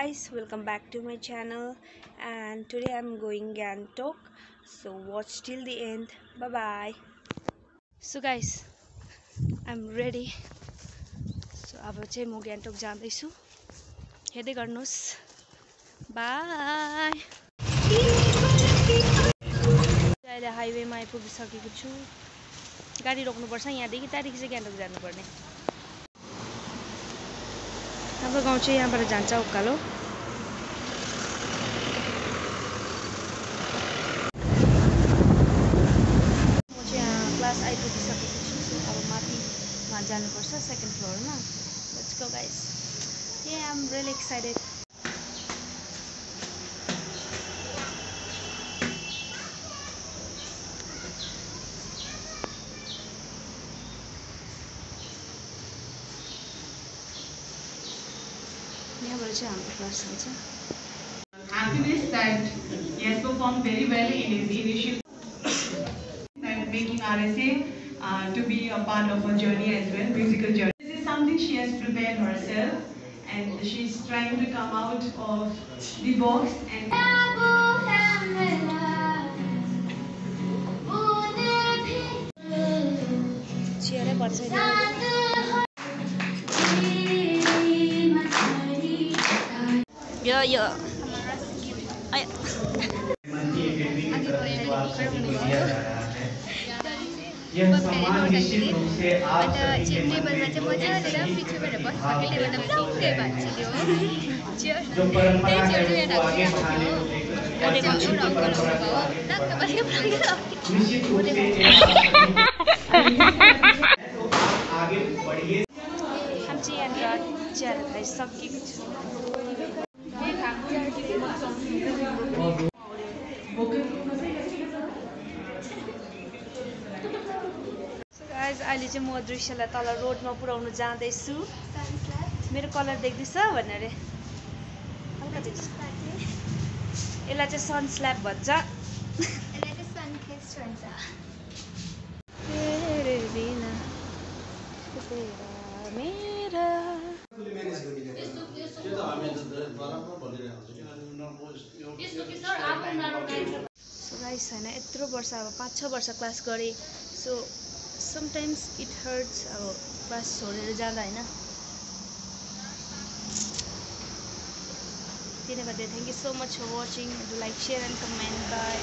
guys welcome back to my channel and today i'm going Gangtok so watch till the end bye bye so guys i'm ready so अब चाहिँ म गान्तोक जाँदैछु हेर्दै गर्नुहोस् by अहिले हाइवेमा आइपुगिसकेको छु गाडी रोक्नुपर्छ यहाँदेखि त्यहाँदेखि चाहिँ गान्तोक जानुपर्ने हाम्रो गाउँ चाहिँ यहाँबाट जान्छ उकालो। म चाहिँ यहाँ क्लास आइपुगिसकेको छु अब माथिमा जानुपर्छ second फ्लोरमा let's go guys really excited about Jambu Prasansa. Happiness that he has performed very well in his initial and making RSA uh, to be a part of her journey as well, musical journey. This is something she has prepared herself and she's trying to come out of the box and... Gracias. Yeah, yeah. Ay यह सम्मान निश्चित रूप से आप सभी के मन में जो परंपरा है उसको आगे बढ़ाने को लेकर निश्चित रूप से आगे बढ़िए हम चाहिए अनुराग चल रहे सब कुछ अहिले चाहिँ म दृश्यलाई तल रोडमा पुऱ्याउनु जाँदैछु। मेरो कलर देख्दैछ भनेर। हल्का देख्छ यसलाई चाहिँ सन स्ल्याब भन्छ। होइन यत्रो वर्ष अब पाँच छ वर्ष क्लास गरेँ। सो समटाइम्स इट हर्ट्स अब क्लास छोडेर जाँदा होइन त्यसले गर्दा thank you so much for watching do like share and comment bye.